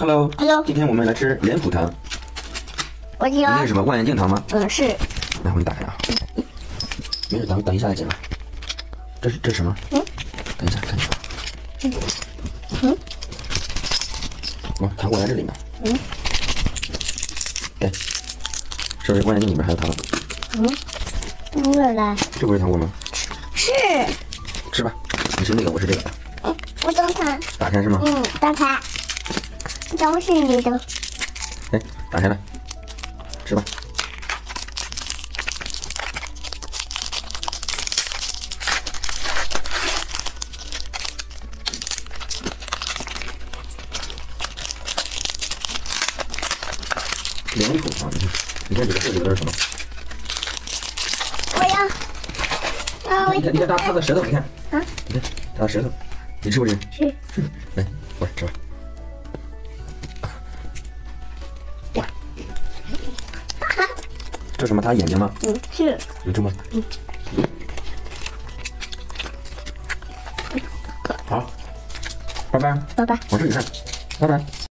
Hello，Hello 今天我们来吃莲谱糖，我喜欢你那是什。么万元镜糖吗？嗯，是来，我给你打开啊。没事，咱们等一下再剪吧。这是这是什么？嗯，等一下看一下。嗯。嗯哦，糖果在这里面。嗯。给，是不是望远镜里面还有糖？嗯不是的，这不是糖果吗？是。吃吧，你吃那个，我吃这个。嗯，我等看。打开是吗？嗯，打开。都是你的。哎，打开来，吃吧。两口啊，你看，你看这个这里边是什么？我要。啊，我你看，你看它它的舌头，你看，啊，你看它的舌头，你吃不吃？吃。来，过来吃吧。这什么？他眼睛吗？嗯，是。有这么？好，拜拜，拜拜。我自己看，拜拜。